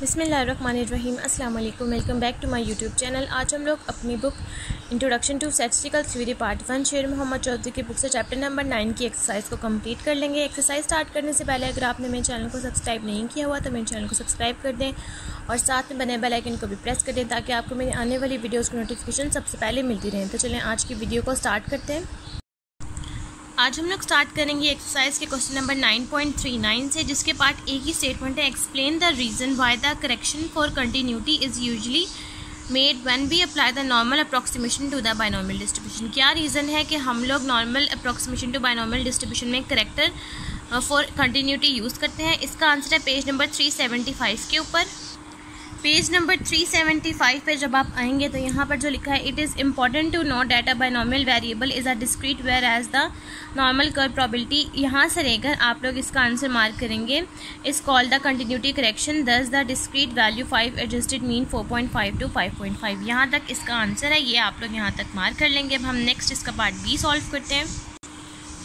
बिसमीम अल्लाम welcome back to my YouTube channel. आज हम लोग अपनी book introduction to statistical theory part one Sher Mohammad Chaudhry की बुक से चैप्टर नंबर नाइन की एक्सरसाइज को कंप्लीट कर लेंगे। एक्सरसाइज स्टार्ट करने से पहले अगर आपने मेरे चैनल को सब्सक्राइब नहीं किया हुआ तो मेरे चैनल को सब्सक्राइब कर दें और साथ में बने बेल आइकन को भी प्रेस कर दें ताकि आपको मेरी आने वाली वीडियोज़ की नोटिफिकेशन सबसे पहले मिलती रहें। तो चलें आज की वीडियो को स्टार्ट करते हैं। आज हम लोग स्टार्ट करेंगे एक्सरसाइज के क्वेश्चन नंबर 9.39 से, जिसके पार्ट ए की स्टेटमेंट है explain the reason why the correction for continuity is usually made when we apply the normal approximation to the binomial distribution क्या रीज़न है कि हम लोग normal approximation to binomial distribution में करेक्टर फॉर कंटिन्यूटी यूज़ करते हैं? इसका answer है पेज नंबर 375 के ऊपर। पेज नंबर 375 पे जब आप आएँगे तो यहाँ पर जो लिखा है it is important to know that a binomial variable is a discrete whereas the normal कर प्रॉबिलिटी यहाँ से लेकर आप लोग इसका आंसर मार्क करेंगे। Is call the continuity correction thus the discrete value five adjusted mean four point five to five point five यहाँ तक इसका आंसर है, ये आप लोग यहाँ तक मार्क कर लेंगे। अब हम नेक्स्ट इसका पार्ट बी सॉल्व करते हैं।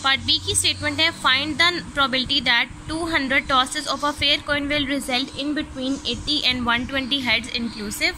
पार्ट बी की स्टेटमेंट है find the probability that 200 tosses of a fair coin will result in between 80 and 120 heads inclusive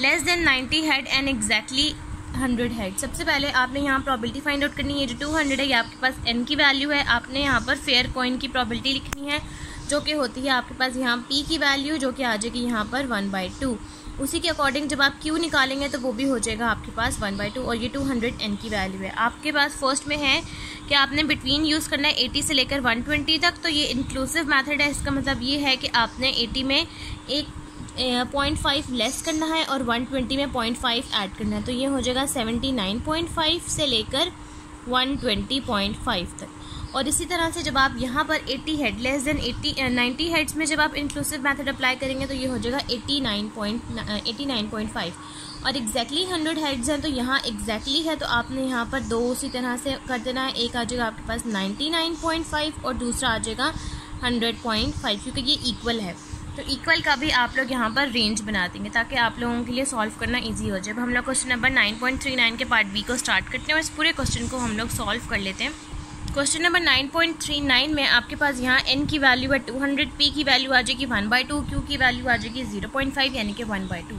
less than 90 head and exactly 100 head सबसे पहले आपने यहाँ प्रॉबिलिटी फाइंड आउट करनी है जो 200 है, ये आपके पास एन की वैल्यू है। आपने यहाँ पर फेयर कॉइन की प्रॉबिलिटी लिखनी है, जो कि होती है आपके पास यहाँ पी की वैल्यू जो कि आ जाएगी यहाँ पर वन बाई टू उसी के अकॉर्डिंग जब आप क्यू निकालेंगे तो वो भी हो जाएगा आपके पास वन बाई टू और ये टू हंड्रेड एन की वैल्यू है। आपके पास फ़र्स्ट में है कि आपने बिटवीन यूज़ करना है एटी से लेकर वन ट्वेंटी तक तो ये इंक्लूसिव मेथड है। इसका मतलब ये है कि आपने एटी में एक पॉइंट फाइव लेस करना है और वन ट्वेंटी में पॉइंट फाइव ऐड करना है। तो ये हो जाएगा सेवेंटी नाइन पॉइंट फाइव से लेकर वन ट्वेंटी पॉइंट फाइव तक। और इसी तरह से जब आप यहाँ पर 80 हेड लेस देन 80 90 हेड्स में जब आप इंक्लूसिव मेथड अप्लाई करेंगे तो ये हो जाएगा 89 point eighty nine point five और एग्जैक्टली हंड्रेड हेड्स हैं तो यहाँ एग्जैक्टली है तो आपने यहाँ पर दो उसी तरह से कर देना है। एक आ जाएगा आपके पास 99.5 और दूसरा आ जाएगा 100.5 क्योंकि ये इक्वल है। तो इक्वल का भी आप लोग यहाँ पर रेंज बना देंगे, ताकि आप लोगों के लिए सॉल्व करना इजी हो जाए। अब हम लोग क्वेश्चन नंबर 9.39 के पार्ट बी को स्टार्ट करते हैं और इस पूरे क्वेश्चन को हम लोग सॉल्व कर लेते हैं। क्वेश्चन नंबर 9.39 में आपके पास यहाँ n की वैल्यू है 200 p की वैल्यू आ जाएगी वन बाई टू क्यू की वैल्यू आ जाएगी 0.5 यानी कि वन बाई टू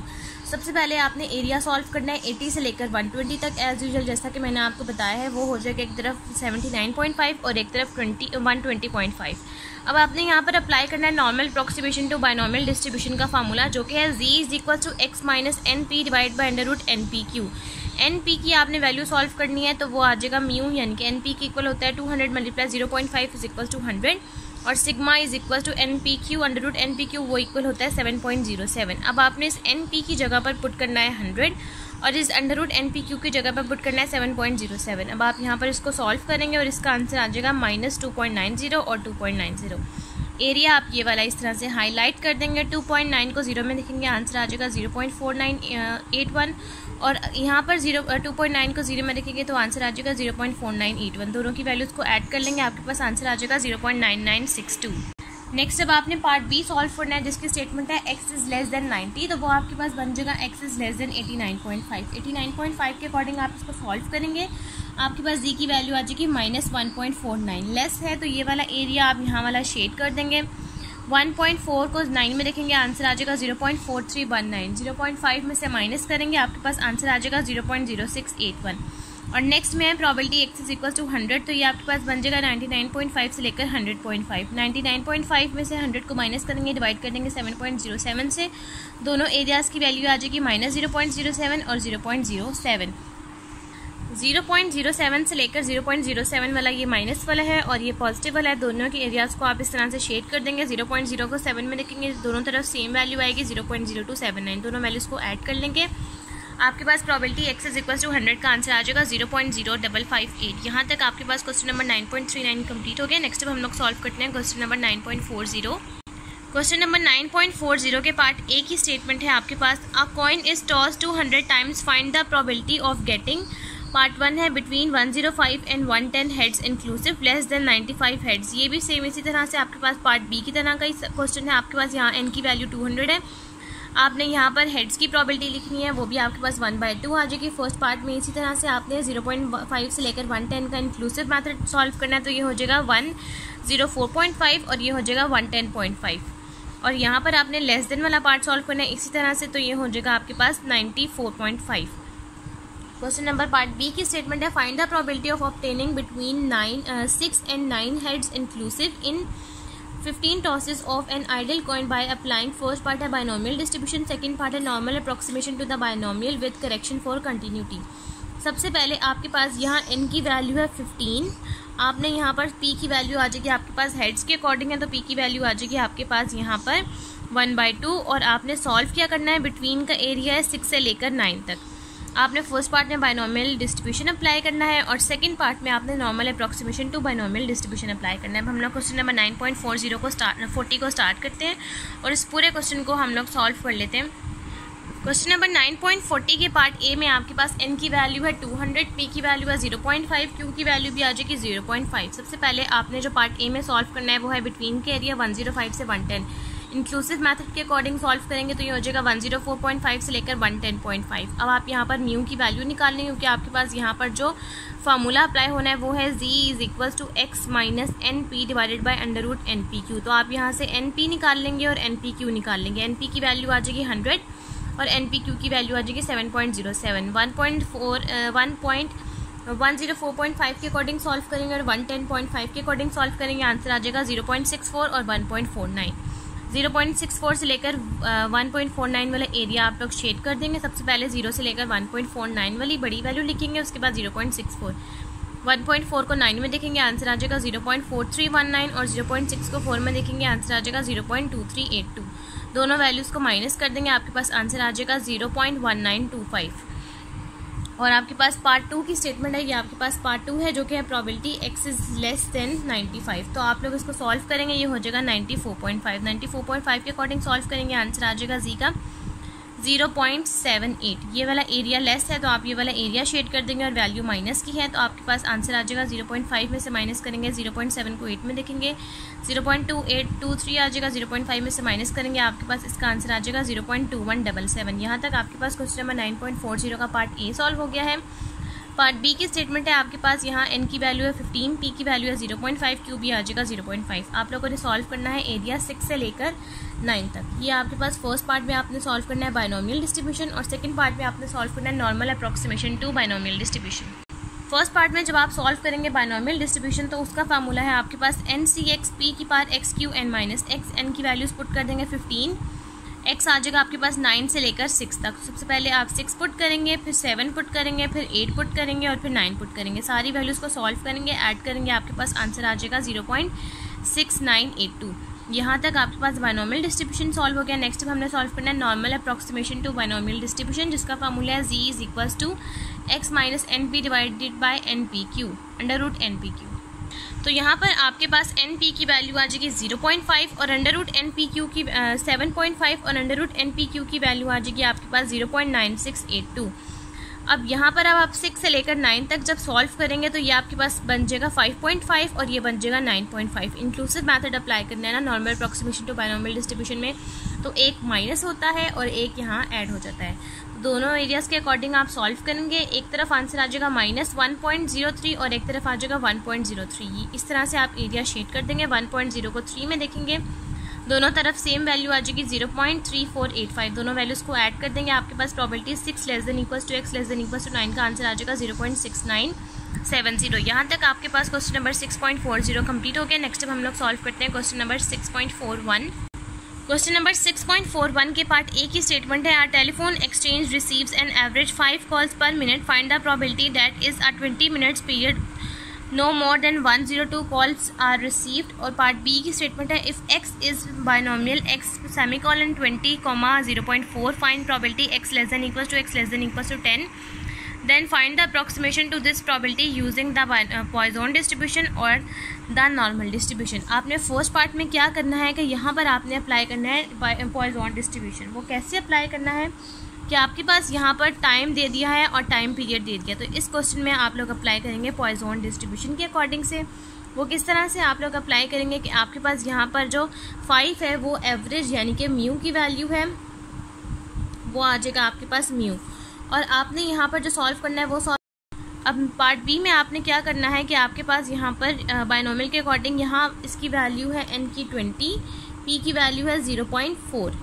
सबसे पहले आपने एरिया सॉल्व करना है 80 से लेकर 120 तक एज यूजल जैसा कि मैंने आपको बताया है, वो हो जाएगा एक तरफ़ 79.5 और एक तरफ़ 20 120.5 अब आपने यहाँ पर अप्लाई करना है normal approximation to binomial distribution का फार्मूला जो कि है Z is equal to X minus N P divide by under root N P Q N P की आपने वैल्यू सॉल्व करनी है तो वो आ जाएगा म्यू यानी कि एन पी की इक्वल होता है two hundred multiply zero point five is equal to hundred और sigma is equal to N P Q under root N P Q वो इक्वल होता है सेवन पॉइंट ज़ीरो सेवन अब आपने इस एन पी की जगह पर पुट करना है हंड्रेड और इस under root N P Q की जगह पर पुट करना है सेवन पॉइंट ज़ीरो सेवन अब आप यहाँ पर इसको सॉल्व करेंगे, और इसका आंसर आ जाएगा minus two point nine zero और two point nine zero area आप ये वाला इस तरह से हाईलाइट कर देंगे 2.9 को ज़ीरो में देखेंगे आंसर आ जाएगा 0.4981 और यहाँ पर ज़ीरो टू पॉइंट नाइन को ज़ीरो में रखेंगे तो आंसर आ जाएगा 0.4981 दोनों की वैल्यूज़ को ऐड कर लेंगे, आपके पास आंसर आ जाएगा 0.9962 नेक्स्ट अब आपने पार्ट बी सॉल्व करना है, जिसकी स्टेटमेंट है एक्स इज़ लेस देन 90 तो वो आपके पास बन जाएगा एक्स इज़ लेस देन 89.5 89.5 के अकॉर्डिंग आप इसको सॉल्व करेंगे, आपके पास जी की वैल्यू आ जाएगी minus one point four nine less है तो ये वाला एरिया आप यहाँ वाला शेड कर देंगे। 1.4 को 9 में देखेंगे आंसर आ जाएगा 0.4319 0.5 में से माइनस करेंगे, आपके पास आंसर आ जाएगा 0.0681 और नेक्स्ट में है probability X is equal to hundred तो ये आपके पास बन जाएगा 99.5 से लेकर 100.5 99.5 में से 100 को माइनस करेंगे डिवाइड कर देंगे 7.07 से। दोनों एरियाज़ की वैल्यू आ जाएगी माइनस ज़ीरो और ज़ीरो सेवन और ज़ीरो पॉइंट ज़ीरो सेवन। से लेकर ज़ीरो पॉइंट ज़ीरो सेवन वाला ये माइनस वाला है और ये पॉजिटिव वाला है। दोनों के एरियाज़ को आप इस तरह से शेड कर देंगे। ज़ीरो पॉइंट ज़ीरो को सेवन में देखेंगे दोनों तरफ़ सेम वैल्यू आएगी, zero point zero two seven nine. दोनों वैल्यूज़ को ऐड कर लेंगे। आपके पास probability X is equal to hundred का आंसर आ जाएगा, zero point zero double five eight. यहाँ तक आपके पास question number nine point three nine complete हो गया। नेक्स्ट अब हम लोग सॉल्व करते हैं question number nine point four zero question number nine point four zero के पार्ट ए की स्टेटमेंट है आपके पास। A coin is toss two hundred times find the probability of getting part one है between 105 and 110 heads inclusive less than 95 heads ये भी same इसी तरह से आपके पास पार्ट बी की तरह का ही क्वेश्चन है। आपके पास यहाँ एन की वैल्यू 200 है। आपने यहाँ पर हेड्स की प्रॉबिलिटी लिखनी है, वो भी आपके पास वन बाई टू आ जाएगी। फ़र्स्ट पार्ट में इसी तरह से आपने ज़ीरो पॉइंट फाइव से लेकर वन टेन का इंक्लूसिव मैथड सॉल्व करना है तो ये हो जाएगा one zero four point five और ये हो जाएगा वन टेन पॉइंट फाइव और यहाँ पर आपने लेस देन वाला पार्ट सॉल्व करना है, इसी तरह से तो ये हो जाएगा आपके पास ninety four point five question number part B की स्टेटमेंट है find the probability of obtaining between nine six and nine heads inclusive in fifteen tosses of an ideal coin by applying first part है binomial distribution second part है normal approximation to the binomial with correction for continuity सबसे पहले आपके पास यहाँ N की value है fifteen आपने यहाँ पर पी की वैल्यू आ जाएगी आपके पास हेड्स के अकॉर्डिंग है तो पी की वैल्यू आ जाएगी आपके पास यहाँ पर वन बाई टू और आपने सॉल्व क्या करना है? बिटवीन का एरिया है सिक्स से लेकर नाइन तक। आपने फ़र्स्ट पार्ट में बायनॉमियल डिस्ट्रीब्यूशन अप्लाई करना है और सेकंड पार्ट में आपने normal approximation to binomial distribution apply करना है। अब हम लोग question number nine point four zero को स्टार्ट फोर्टी को स्टार्ट करते हैं और इस पूरे क्वेश्चन को हम लोग सॉल्व कर लेते हैं। Question number nine point forty के पार्ट ए में आपके पास एन की वैल्यू है टू हंड्रेड पी की वैल्यू है ज़ीरो पॉइंट फाइव क्यू की वैल्यू भी आ जाएगी ज़ीरो पॉइंट फाइव सबसे पहले आपने जो पार्ट ए में सॉल्व करना है वो है बिटवीन के एरिया वन ज़ीरो फाइव से वन टेन इंक्लूसिव मेथड के अकॉर्डिंग सॉल्व करेंगे तो ये हो जाएगा one zero four point five से लेकर वन टेन पॉइंट फाइव अब आप यहाँ पर म्यू की वैल्यू निकाल लेंगे, क्योंकि आपके पास यहाँ पर जो फार्मूला अप्लाई होना है, वो है Z is equal to X minus N P divided by under root N P Q तो आप यहाँ से एन पी निकाल लेंगे और एन पी क्यू निकाल लेंगे. एन पी की वैल्यू आ जाएगी हंड्रेड और एन पी क्यू की वैल्यू आ जाएगी seven point zero seven one point four one point one zero four point five के अकॉर्डिंग सॉल्व करेंगे और वन टेन पॉइंट फाइव के अकॉर्डिंग सॉल्व करेंगे. आंसर आ जाएगा ज़ीरो पॉइंट सिक्स फोर और वन पॉइंट फोर नाइन 0.64 से लेकर 1.49 वाला एरिया आप लोग शेड कर देंगे। सबसे पहले 0 से लेकर 1.49 वाली बड़ी वैल्यू लिखेंगे, उसके बाद 0.64 1.4 को 9 में देखेंगे आंसर आ जाएगा 0.4319 और 0.6 को 4 में देखेंगे आंसर आ जाएगा 0.2382 दोनों वैल्यूज़ को माइनस कर देंगे, आपके पास आंसर आ जाएगा 0.1925 और आपके पास पार्ट टू की स्टेटमेंट है, ये आपके पास पार्ट टू है, जो कि है probability X is less than ninety five तो आप लोग इसको सॉल्व करेंगे, ये हो जाएगा ninety four point five ninety four point five के अकॉर्डिंग सॉल्व करेंगे आंसर आ जाएगा जी का. ज़ीरो पॉइंट सेवन एट ये वाला एरिया लेस है तो आप ये वाला एरिया शेड कर देंगे और वैल्यू माइनस की है तो आपके पास आंसर आ जाएगा ज़ीरो पॉइंट फाइव में से माइनस करेंगे ज़ीरो पॉइंट सेवन को एट में देखेंगे zero point two eight two three आ जाएगा ज़ीरो पॉइंट फाइव में से माइनस करेंगे, आपके पास इसका आंसर आ जाएगा zero point two one double seven यहाँ तक आपके पास question number nine point four zero का पार्ट ए सॉल्व हो गया है। पार्ट बी की स्टेटमेंट है, आपके पास यहाँ एन की वैल्यू है फिफ्टीन पी की वैल्यू है ज़ीरो पॉइंट फाइव क्यू भी आ जाएगा ज़ीरो पॉइंट फाइव आप लोगों ने सॉल्व करना है एरिया सिक्स से लेकर नाइन तक. ये आपके पास फ़र्स्ट पार्ट में आपने सॉल्व करना है बायनोमियल डिस्ट्रीब्यूशन और सेकंड पार्ट में आपने सॉल्व करना है normal approximation to binomial distribution first part में जब आप सॉल्व करेंगे बायनोमियल डिस्ट्रीब्यूशन तो उसका फार्मूला है आपके पास एन सी एक्स पी की पार X Q N minus X N की वैल्यूज़ पुट कर देंगे फिफ्टीन एक्स आ जाएगा आपके पास नाइन से लेकर सिक्स तक। सबसे पहले आप सिक्स पुट करेंगे, फिर सेवन पुट करेंगे, फिर एट पुट करेंगे और फिर नाइन पुट करेंगे। सारी वैल्यूज़ को सॉल्व करेंगे ऐड करेंगे, आपके पास आंसर आ जाएगा zero point six nine eight two यहाँ तक आपके पास बायनॉमियल डिस्ट्रीब्यूशन सॉल्व हो गया। नेक्स्ट हमने सॉल्व करना है normal approximation to binomial distribution जिसका फार्मूला है Z is equals to X minus N P divided by N P Q under root N P Q तो यहाँ पर आपके पास एन पी की वैल्यू आ जाएगी ज़ीरो पॉइंट फाइव और under root N P Q की सेवन पॉइंट फाइव और under root N P Q की वैल्यू आ जाएगी आपके पास zero point nine six eight two अब यहाँ पर अब आप सिक्स से लेकर नाइन तक जब सॉल्व करेंगे तो ये आपके पास बन जाएगा फाइव पॉइंट फाइव और ये बन जाएगा nine point five inclusive method apply करना है ना normal approximation to binormal distribution में तो एक माइनस होता है और एक यहाँ ऐड हो जाता है. दोनों एरियाज़ के अकॉर्डिंग आप सॉल्व करेंगे, एक तरफ़ आंसर आ जाएगा minus one point zero three और एक तरफ़ आ जाएगा वन पॉइंट ज़ीरो थ्री इस तरह से आप एरिया शेड कर देंगे वन पॉइंट ज़ीरो को थ्री में देखेंगे। दोनों तरफ़ सेम वैल्यू आ जाएगी zero point three four eight five दोनों वैल्यूज़ को ऐड कर देंगे, आपके पास probability six less than equals to X less than equals to nine का आंसर आ जाएगा zero point six nine seven zero यहाँ तक आपके पास question number six point four zero complete हो गया। नेक्स्ट हम लोग सॉल्व करते हैं question number six point four one question number six point four one के पार्ट ए की स्टेटमेंट है are telephone exchange receives an average five calls per minute find the probability that is a twenty minutes period no more than one zero two calls are received और part B की statement है if X is binomial X semicolon N twenty comma zero point four find probability X less than equal to X less than equal to ten then find the approximation to this probability using the uh, Poisson distribution और the normal distribution आपने first part में क्या करना है कि यहाँ पर आपने अप्लाई करना है पॉइजॉन डिस्ट्रीब्यूशन वो कैसे अप्लाई करना है कि आपके पास यहाँ पर टाइम दे दिया है और टाइम पीरियड दे दिया। तो इस क्वेश्चन में आप लोग अप्लाई करेंगे पॉइजॉन डिस्ट्रीब्यूशन के अकॉर्डिंग से। वो किस तरह से आप लोग अप्लाई करेंगे कि आपके पास यहाँ पर जो फाइव है वो एवरेज यानी कि म्यू की वैल्यू है वो आ जाएगा आपके पास म्यू और आपने यहाँ पर जो सॉल्व करना है वो सॉल्व अब पार्ट बी में आपने क्या करना है कि आपके पास यहाँ पर बायनोमियल के अकॉर्डिंग यहाँ इसकी वैल्यू है एन की ट्वेंटी पी की वैल्यू है ज़ीरो पॉइंट फोर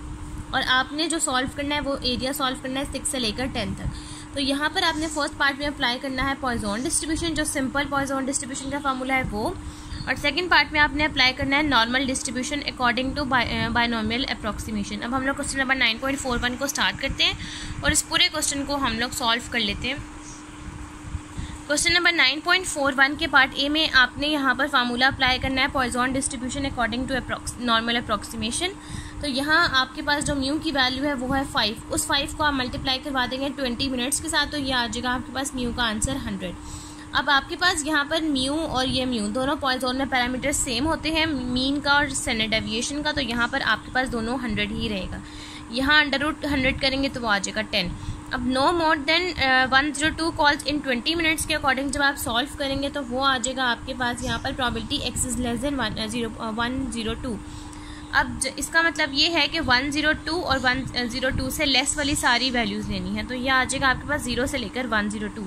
और आपने जो सॉल्व करना है वो एरिया सॉल्व करना है सिक्स से लेकर टेन तक. तो यहाँ पर आपने फ़र्स्ट पार्ट में अप्लाई करना है पॉइजोन डिस्ट्रीब्यूशन जो सिंपल पॉइजोन डिस्ट्रीब्यूशन का फॉर्मूला है वो. और सेकंड पार्ट में आपने अप्लाई करना है normal distribution according to binomial approximation अब हम लोग question number nine point four one को स्टार्ट करते हैं और इस पूरे क्वेश्चन को हम लोग सॉल्व कर लेते हैं। Question number nine point four one के पार्ट ए में आपने यहाँ पर फार्मूला अप्लाई करना है Poisson distribution according to normal approximation तो यहाँ आपके पास जो म्यू की वैल्यू है वो है फाइव उस फाइव को आप मल्टीप्लाई करवा देंगे ट्वेंटी मिनट्स के साथ तो ये आ जाएगा आपके पास म्यू का आंसर हंड्रेड अब आपके पास यहाँ पर म्यू और ये म्यू दोनों पॉइजोन में पैरामीटर सेम होते हैं मीन का और सेनेट एविएशन का तो यहाँ पर आपके पास दोनों हंड्रेड ही रहेगा। यहाँ अंडर रूट हंड्रेड करेंगे तो वो आ जाएगा टेन अब no more than one zero two calls in twenty minutes के अकॉर्डिंग जब आप सॉल्व करेंगे तो वो आ जाएगा आपके पास यहाँ पर probability X is less than one zero one zero two अब इसका मतलब ये है कि वन ज़ीरो टू और वन ज़ीरो टू से लेस वाली सारी वैल्यूज़ लेनी है तो ये आ जाएगा आपके पास ज़ीरो से लेकर वन ज़ीरो टू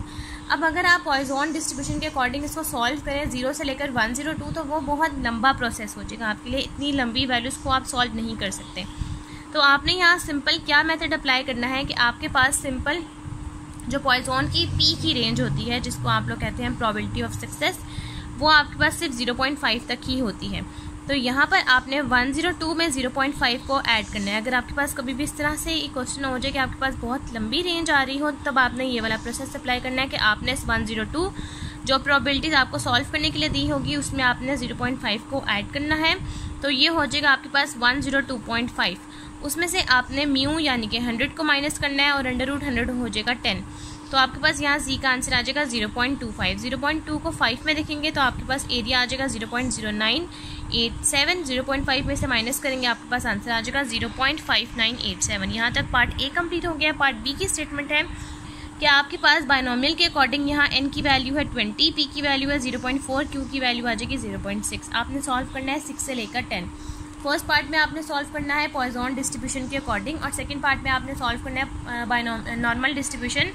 अब अगर आप पॉइजोन डिस्ट्रीब्यूशन के अकॉर्डिंग इसको सॉल्व करें ज़ीरो से लेकर वन ज़ीरो टू तो वो बहुत लंबा प्रोसेस हो जाएगा आपके लिए। इतनी लंबी वैल्यूज़ को आप सॉल्व नहीं कर सकते। तो आपने यहाँ सिंपल क्या मेथड अप्लाई करना है कि आपके पास सिंपल जो पॉइजोन की पी की रेंज होती है, जिसको आप लोग कहते हैं प्रॉबिलिटी ऑफ़ सक्सेस वो आपके पास सिर्फ़ 0.5 तक ही होती है। तो यहाँ पर आपने 102 में 0.5 को ऐड करना है। अगर आपके पास कभी भी इस तरह से क्वेश्चन हो जाए कि आपके पास बहुत लंबी रेंज आ रही हो, तब आपने ये वाला प्रोसेस अप्लाई करना है कि आपने इस 102 जो प्रोबेबिलिटीज़ आपको सॉल्व करने के लिए दी होगी, उसमें आपने 0.5 को ऐड करना है। तो ये हो जाएगा आपके पास 102.5 उसमें से आपने म्यू यानी कि हंड्रेड को माइनस करना है और अंडर रूट हंड्रेड हो जाएगा टेन तो आपके पास यहाँ जी का आंसर आ जाएगा zero point two five zero point two को फाइव में देखेंगे तो आपके पास एरिया आ जाएगा zero point zero nine eight seven zero point five में से माइनस करेंगे, आपके पास आंसर आ जाएगा zero point five nine eight seven यहाँ तक पार्ट ए कंप्लीट हो गया पार्ट बी की स्टेटमेंट है। कि आपके पास बायनोमियल के अकॉर्डिंग यहाँ एन की वैल्यू है ट्वेंटी पी की वैल्यू है ज़ीरो पॉइंट फोर क्यू की वैल्यू आ जाएगी ज़ीरो पॉइंट सिक्स आपने सॉल्व करना है सिक्स से लेकर टेन फ़र्स्ट पार्ट में आपने सॉल्व करना है पॉइजॉन डिस्ट्रीब्यूशन के अकॉर्डिंग और सेकेंड पार्ट में आपने सॉल्व करना है by normal distribution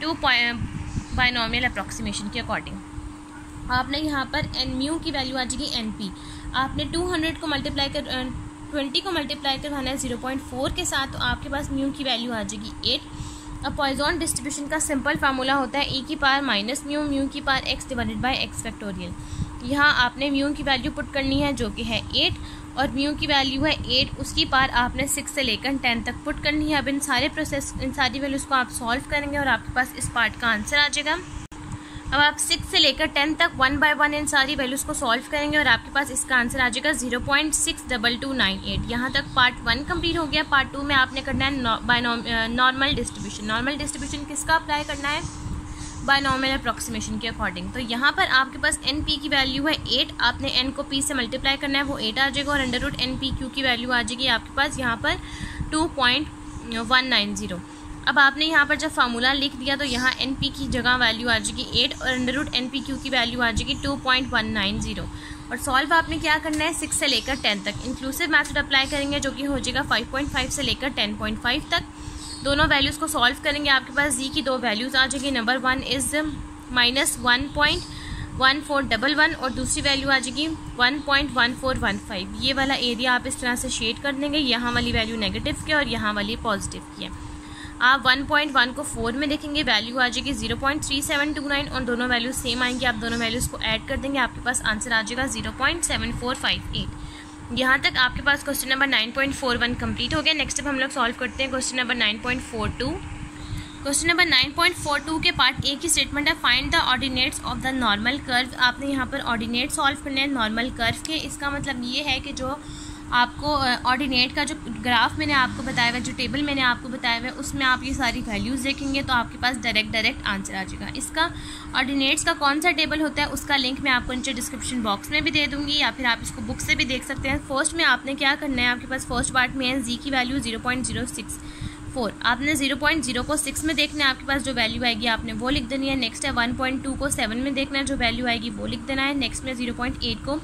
to binomial approximation के अकॉर्डिंग। आपने यहाँ पर एन म्यू की वैल्यू आ जाएगी एन पी आपने टू हंड्रेड को मल्टीप्लाई कर ट्वेंटी को मल्टीप्लाई करवाना है ज़ीरो पॉइंट फोर के साथ तो आपके पास म्यू की वैल्यू आ जाएगी एट अब पॉइजॉन डिस्ट्रीब्यूशन का सिंपल फार्मूला होता है ई e की पार माइनस म्यू म्यू की पार X divided by X factorial यहाँ आपने म्यू की वैल्यू पुट करनी है, जो कि है एट और म्यू की वैल्यू है एट उसकी पार आपने सिक्स से लेकर टेन तक पुट करनी है। अब इन सारे प्रोसेस इन सारी वैल्यूज़ को आप सॉल्व करेंगे और आपके पास इस पार्ट का आंसर आ जाएगा। अब आप सिक्स से लेकर टेन तक वन बाय वन इन सारी वैल्यूज़ को सॉल्व करेंगे और आपके पास इसका आंसर आ जाएगा zero point six double two nine eight यहाँ तक पार्ट वन कंप्लीट हो गया। पार्ट टू में आपने करना है by normal distribution normal distribution किसका अप्लाई करना है? बाय नॉर्मल अप्रॉक्सीमेशन के अकॉर्डिंग तो यहाँ पर आपके पास एन पी की वैल्यू है एट आपने एन को पी से मल्टीप्लाई करना है, वो एट आ जाएगा और under root N P Q की वैल्यू आ जाएगी आपके पास यहाँ पर two point one nine zero अब आपने यहाँ पर जब फार्मूला लिख दिया तो यहाँ एन पी की जगह वैल्यू आ जाएगी एट और under root N P Q की वैल्यू आ जाएगी two point one nine zero और सॉल्व आपने क्या करना है? सिक्स से लेकर टेन तक. इंक्लूसिव मैथड अप्लाई करेंगे जो कि हो जाएगा फाइव पॉइंट फाइव से लेकर टेन पॉइंट फाइव तक. दोनों वैल्यूज़ को सॉल्व करेंगे, आपके पास जी की दो वैल्यूज़ आ जाएगी। Number one is minus one point one four double one और दूसरी वैल्यू आ जाएगी one point one four one five ये वाला एरिया आप इस तरह से शेड कर देंगे। यहाँ वाली वैल्यू नेगेटिव की और यहाँ वाली पॉजिटिव की है। आप वन पॉइंट वन को फोर में देखेंगे वैल्यू आ जाएगी zero point three seven two nine और दोनों वैल्यू सेम आएँगे। आप दोनों वैल्यूज़ को ऐड कर देंगे, आपके पास आंसर आ जाएगा zero point seven four five eight यहाँ तक आपके पास question number nine point four one complete हो गया। नेक्स्ट हम लोग सॉल्व करते हैं question number nine point four two question number nine point four two के पार्ट ए की स्टेटमेंट है find the ordinates of the normal curve आपने यहाँ पर ऑर्डिनेट सॉल्व करने हैं नॉर्मल कर्व के। इसका मतलब ये है कि जो आपको ऑर्डिनेट का जो ग्राफ मैंने आपको बताया हुआ, जो टेबल मैंने आपको बताया हुआ है उसमें आप ये सारी वैल्यूज़ देखेंगे तो आपके पास डायरेक्ट डायरेक्ट आंसर आ जाएगा। इसका ऑर्डिनेट्स का कौन सा टेबल होता है, उसका लिंक मैं आपको नीचे डिस्क्रिप्शन बॉक्स में भी दे दूँगी, या फिर आप इसको बुक से भी देख सकते हैं। फ़र्स्ट में आपने क्या करना है, आपके पास फ़र्स्ट पार्ट में है जी की value zero point zero six four आपने ज़ीरो पॉइंट ज़ीरो को सिक्स में देखना है, आपके पास जो वैल्यू आएगी, आपने वो लिख देनी है। नेक्स्ट है वन पॉइंट टू को सेवन में देखना है, जो वैल्यू आएगी, वो लिख देना है। नेक्स्ट में ज़ीरो पॉइंट एट को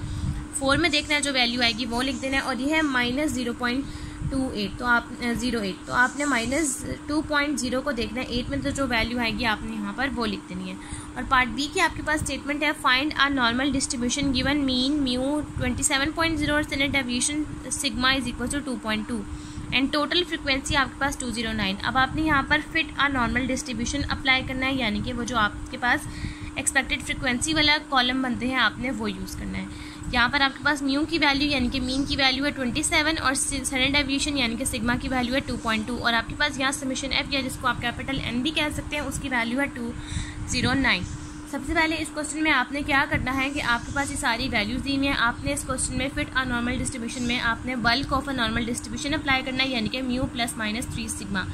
फोर में देखना है जो वैल्यू आएगी, वो लिख देना है और ये है minus zero point two eight तो आप ज़ीरो एट तो आपने माइनस टू पॉइंट ज़ीरो को देखना है। एट में तो जो वैल्यू आएगी, आपने यहाँ पर वो लिख देनी है। और पार्ट बी की आपके पास स्टेटमेंट है find a normal distribution given mean mu twenty seven point zero और standard deviation sigma is equal to two point two and total frequency आपके पास टू ज़ीरो नाइन अब आपने यहाँ पर fit a normal distribution apply करना है, यानी कि वो जो आपके पास एक्सपेक्टेड फ्रिक्वेंसी वाला कॉलम बनते हैं, आपने वो यूज़ करना है। यहाँ पर आपके पास न्यू की वैल्यू यानी कि मीन की वैल्यू है ट्वेंटी सेवन और सडन डेविएशन यानी कि सिग्मा की वैल्यू है टू पॉइंट टू और आपके पास यहाँ समिशन एफ़ या जिसको आप कैपिटल एन भी कह सकते हैं, उसकी वैल्यू है टू ज़ीरो नाइन सबसे पहले इस क्वेश्चन में आपने क्या करना है कि आपके पास ये सारी वैल्यूज़ दी हुई हैं। आपने इस क्वेश्चन में फिट अ नॉर्मल डिस्ट्रीब्यूशन में आपने bulk of a normal distribution apply करना है, यानी कि mu plus minus three sigma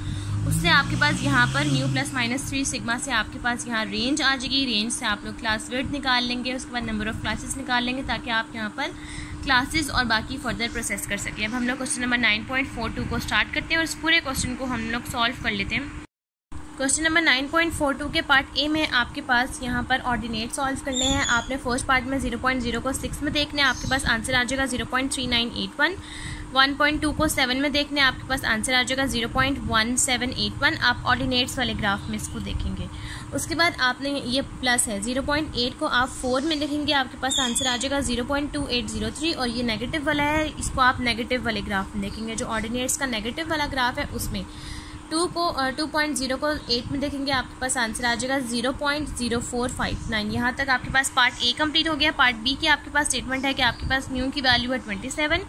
उससे आपके पास यहाँ पर mu plus minus three sigma से आपके पास यहाँ रेंज आ जाएगी। रेंज से आप लोग क्लास वेट निकाल लेंगे, उसके बाद नंबर ऑफ़ क्लासेस निकाल लेंगे, ताकि आप यहाँ पर क्लासेस और बाकी फर्दर प्रोसेस कर सकें। अब हम लोग question number nine point four two को स्टार्ट करते हैं और इस पूरे क्वेश्चन को हम लोग सॉल्व कर लेते हैं। Question number nine point four two के पार्ट ए में आपके पास यहाँ पर ऑर्डिनेट सॉल्व करने हैं। आपने फ़र्स्ट पार्ट में ज़ीरो पॉइंट ज़ीरो को सिक्स में देखने आपके पास आंसर आ जाएगा zero point three nine eight one one point two को सेवन में देखने आपके पास आंसर आ जाएगा zero point one seven eight one आप ऑर्डिनेट्स वाले ग्राफ में इसको देखेंगे। उसके बाद आपने ये प्लस है। ज़ीरो पॉइंट एट को आप फोर में लिखेंगे। आपके पास आंसर आ जाएगा zero point two eight zero three और ये नेगेटिव वाला है। इसको आप नेगेटिव वाले ग्राफ में देखेंगे। जो ऑर्डिनेट्स का नेगेटिव वाला ग्राफ है, उसमें टू को टू पॉइंट ज़ीरो को एट में देखेंगे, आपके पास आंसर आ जाएगा zero point zero four five nine. यहाँ तक आपके पास पार्ट ए कंप्लीट हो गया पार्ट बी की आपके पास स्टेटमेंट है कि आपके पास न्यू की वैल्यू है ट्वेंटी सेवन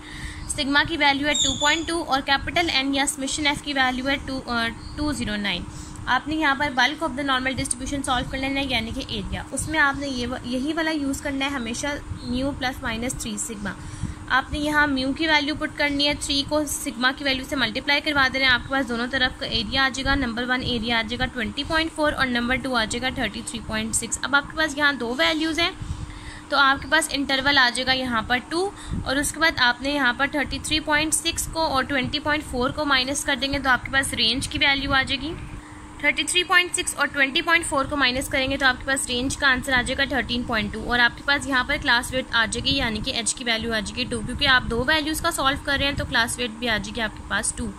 सिग्मा की वैल्यू है टू पॉइंट टू और कैपिटल एन या स्मिशन एफ़ की वैल्यू है टू टू ज़ीरो नाइन आपने यहाँ पर bulk of the normal distribution solve कर लेना है, यानी कि एरिया उसमें आपने ये यही वाला यूज़ करना है हमेशा mu plus minus three sigma आपने यहाँ म्यू की वैल्यू पुट करनी है थ्री को सिग्मा की वैल्यू से मल्टीप्लाई करवा दे रहे हैं, आपके पास दोनों तरफ़ का एरिया आ जाएगा नंबर वन एरिया आ जाएगा ट्वेंटी पॉइंट फोर और नंबर टू आ जाएगा थर्टी थ्री पॉइंट सिक्स अब आपके पास यहाँ दो वैल्यूज़ हैं तो आपके पास इंटरवल आ जाएगा यहाँ पर टू और उसके बाद आपने यहाँ पर थर्टी थ्री पॉइंट सिक्स को और ट्वेंटी पॉइंट फोर को माइनस कर देंगे तो आपके पास रेंज की वैल्यू आ जाएगी। थर्टी थ्री पॉइंट सिक्स और ट्वेंटी पॉइंट फोर को माइनस करेंगे तो आपके पास रेंज का आंसर आ जाएगा थर्टीन पॉइंट टू और आपके पास यहाँ पर क्लास वेट आ जाएगी, यानी कि एच की वैल्यू आ जाएगी टू क्योंकि आप दो वैल्यूज़ का सॉल्व कर रहे हैं तो क्लास वेट भी आ जाएगी आपके पास टू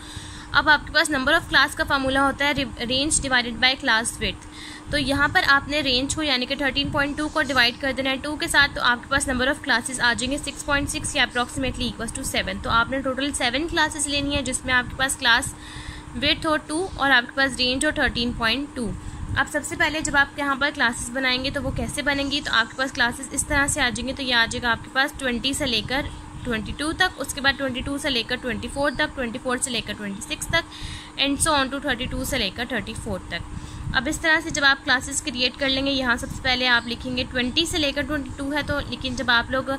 अब आपके पास नंबर ऑफ़ क्लास का फॉर्मूला होता है range divided by class width तो यहाँ पर आपने रेंज को, यानी कि थर्टीन पॉइंट टू को डिवाइड कर देना है टू के साथ तो आपके पास नंबर ऑफ़ क्लासेस आ जाएँगे सिक्स पॉइंट सिक्स या अप्रॉक्सीमेटली इक्वल टू सेवन तो आपने टोटल सेवन क्लासेस लेनी है, जिसमें आपके पास क्लास विथ हो टू और आपके पास रेंज हो थर्टीन पॉइंट टू। अब सबसे पहले जब आप यहाँ पर क्लासेस बनाएँगे तो वो कैसे बनेंगी? तो आपके पास क्लासेस इस तरह से आ जाएँगे। तो ये आ जाएगा आपके पास ट्वेंटी से लेकर ट्वेंटी टू तक, उसके बाद ट्वेंटी टू से लेकर ट्वेंटी फोर तक, ट्वेंटी फोर से लेकर ट्वेंटी सिक्स तक and so on to thirty two से लेकर थर्टी फोर तक। अब इस तरह से जब आप क्लासेस क्रिएट कर लेंगे, यहाँ सबसे पहले आप लिखेंगे ट्वेंटी से लेकर ट्वेंटी टू है तो लेकिन जब आप लोग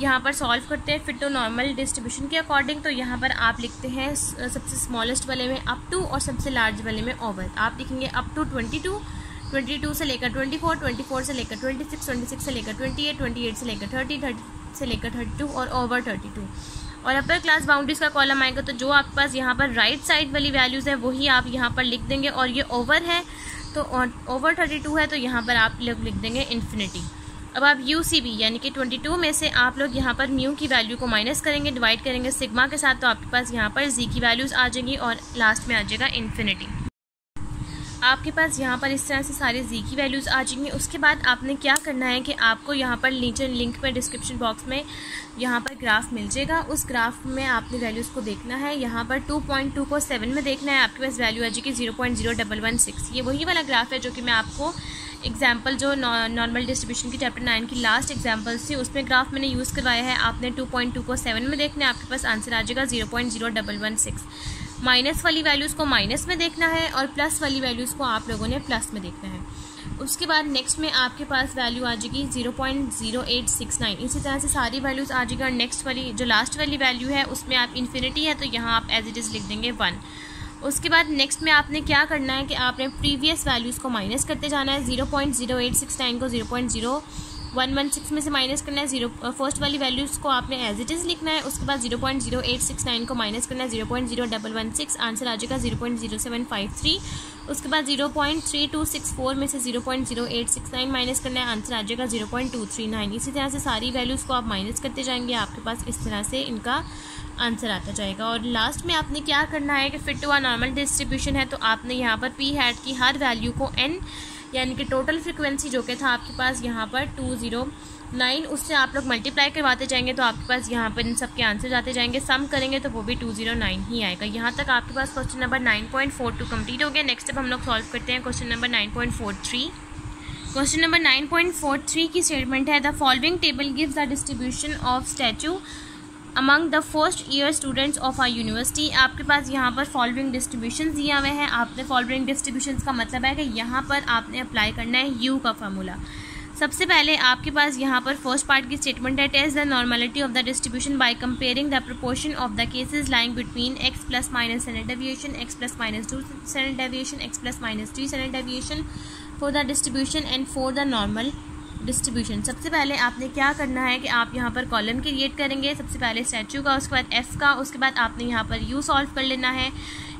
यहाँ पर सॉल्व करते हैं, फिर तो नॉर्मल डिस्ट्रीब्यूशन के अकॉर्डिंग तो यहाँ पर आप लिखते हैं सबसे स्मॉलेस्ट वाले में अप टू और सबसे लार्ज वाले में ओवर आप लिखेंगे up to twenty two twenty two से लेकर ट्वेंटी फोर ट्वेंटी फोर से लेकर ट्वेंटी सिक्स ट्वेंटी सिक्स से लेकर ट्वेंटी एट ट्वेंटी एट से लेकर थर्टी थर्टी से लेकर थर्टी टू और ओवर थर्टी टू और अपर क्लास बाउंड्रीज का कॉलम आएगा तो जो आपके पास यहाँ पर राइट साइड वाली वैल्यूज़ है, वही आप यहाँ पर लिख देंगे और ये ओवर है। तो ओवर थर्टी टू है तो यहाँ पर आप लोग लिख देंगे इन्फिनिटी अब आप यू सी बी यानी कि ट्वेंटी टू में से आप लोग यहाँ पर म्यू की वैल्यू को माइनस करेंगे डिवाइड करेंगे सिग्मा के साथ तो आपके पास यहाँ पर जी की वैल्यूज़ आ जाएँगी और लास्ट में आ जाएगा इन्फिनिटी आपके पास यहाँ पर इस तरह से सारे जी की वैल्यूज़ आ जाएँगी। उसके बाद आपने क्या करना है कि आपको यहाँ पर नीचे लिंक में डिस्क्रिप्शन बॉक्स में यहाँ पर ग्राफ मिल जाएगा। उस ग्राफ में आपने वैल्यूज़ को देखना है। यहाँ पर 2.2 को 7 में देखना है। आपके पास वैल्यू आ जाएगी zero point zero double one six ये वही वाला ग्राफ है जो कि मैं आपको एग्ज़ाम्पल जो नॉर्मल डिस्ट्रीब्यूशन की चैप्टर नाइन की लास्ट एग्जाम्पल्स थी उसमें ग्राफ मैंने यूज़ करवाया है। आपने टू पॉइंट टू को सेवन में देखना है। आपके पास आंसर आ जाएगा zero point zero double one six minus वाली वैल्यूज़ को माइनस में देखना है और प्लस वाली वैल्यूज़ को आप लोगों ने प्लस में देखना है। उसके बाद नेक्स्ट में आपके पास वैल्यू आ जाएगी zero point zero eight six nine इसी तरह से सारी वैल्यूज़ आ जाएगी और नेक्स्ट वाली, जो लास्ट वाली वैल्यू है, उसमें आप इन्फिनिटी है तो यहाँ आप एज इट इज़ लिख देंगे वन उसके बाद नेक्स्ट में आपने क्या करना है कि आपने प्रीवियस वैल्यूज़ को माइनस करते जाना है। Zero point zero eight six nine को zero point zero one one six में से माइनस करना है, ज़ीरो फ़र्स्ट वाली वैल्यूज़ को आपने एज इट इज़ लिखना है, उसके बाद zero point zero eight six nine को माइनस करना है zero point zero double one six answer आ जाएगा zero point zero seven five three उसके बाद zero point three two six four में से zero point zero eight six nine minus करना है आंसर आ जाएगा zero point two three nine इसी तरह से सारी वैल्यूज़ को आप माइनस करते जाएँगे, आपके पास इस तरह से इनका आंसर आता जाएगा। और लास्ट में आपने क्या करना है कि फिट हुआ नॉर्मल डिस्ट्रीब्यूशन है तो आपने यहाँ पर पी हैट की हर वैल्यू को एन यानी कि टोटल फ्रिक्वेंसी जो कि था आपके पास यहाँ पर टू ज़ीरो नाइन उससे आप लोग मल्टीप्लाई करवाते जाएँगे तो आपके पास यहाँ पर इन सब के आंसर आते जाएँगे। सम करेंगे तो वो भी टू ज़ीरो नाइन ही आएगा। यहाँ तक आपके पास question number nine point four two complete हो गया। नेक्स्ट अब हम लोग सॉल्व करते हैं question number nine point four three question number nine point four three की स्टेटमेंट है the following table gives the distribution of stature among the first year students of our university आपके पास यहाँ पर फॉलोइंग डिस्ट्रीब्यूशन दिया हुए हैं। आपने फॉलोइंग डिस्ट्रीब्यूशन का मतलब है कि यहाँ पर आपने अप्लाई करना है यू का फार्मूला सबसे पहले आपके पास यहाँ पर फ़र्स्ट पार्ट की स्टेटमेंट है। Test the normality of the distribution by comparing the proportion of the cases lying between x plus minus standard deviation x plus minus two standard deviation x plus minus three standard deviation for the distribution and for the normal distribution सबसे पहले आपने क्या करना है कि आप यहाँ पर कॉलम क्रिएट करेंगे। सबसे पहले स्टैचू का, उसके बाद एफ़ का, उसके बाद आपने यहाँ पर यू सॉल्व कर लेना है।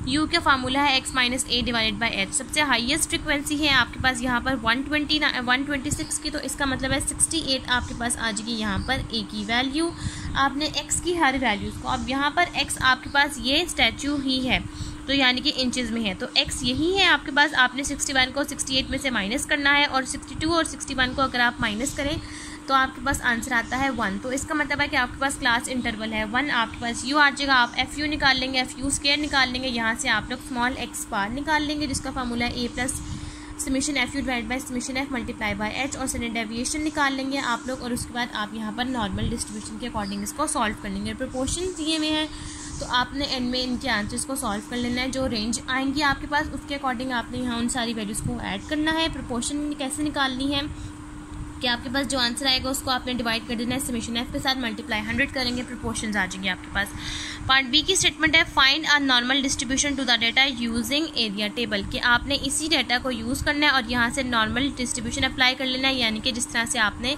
यू का फार्मूला है x minus a divided by h सबसे हाईएस्ट फ्रिक्वेंसी है आपके पास यहाँ पर one twenty one twenty six की तो इसका मतलब है सिक्सटी एट आपके पास आ जाएगी यहाँ पर ए की वैल्यू आपने एक्स की हर वैल्यूज़ को, अब यहाँ पर एक्स आपके पास ये स्टैचू ही है। तो यानी कि इंचज़ में है। तो एक्स यही है आपके पास। आपने सिक्सटी वन को सिक्सटी एट में से माइनस करना है और सिक्सटी टू और सिक्सटी वन को अगर आप माइनस करें तो आपके पास आंसर आता है वन तो इसका मतलब है कि आपके पास क्लास इंटरवल है। वन आपके पास यू आ जाएगा। आप एफ़ यू निकाल लेंगे एफ़ यू स्केयर निकाल लेंगे। यहाँ से आप लोग स्मॉल एक्स बार निकाल लेंगे, जिसका फार्मूला है a plus summation f u divide by summation f multiply by h और सेनेट डेविएशन निकाल लेंगे आप लोग। और उसके बाद आप यहाँ पर नॉर्मल डिस्ट्रीब्यूशन के अकॉर्डिंग इसको सॉल्व कर लेंगे। प्रोपोर्शन दिए हुए हैं। तो आपने एंड में इनके आंसर्स को सॉल्व कर लेना है, जो रेंज आएँगी आपके पास, उसके अकॉर्डिंग आपने यहाँ उन सारी वैल्यूज़ को ऐड करना है प्रपोर्शन कैसे निकालनी है कि आपके पास जो आंसर आएगा उसको आपने डिवाइड कर देना है समीशन एफ़ के साथ मल्टीप्लाई हंड्रेड करेंगे प्रोपोर्शन आ जाएँगे आपके पास। पार्ट बी की स्टेटमेंट है find a normal distribution to the data using area table कि आपने इसी डेटा को यूज़ करना है और यहाँ से नॉर्मल डिस्ट्रीब्यूशन अप्लाई कर लेना है, यानी कि जिस तरह से आपने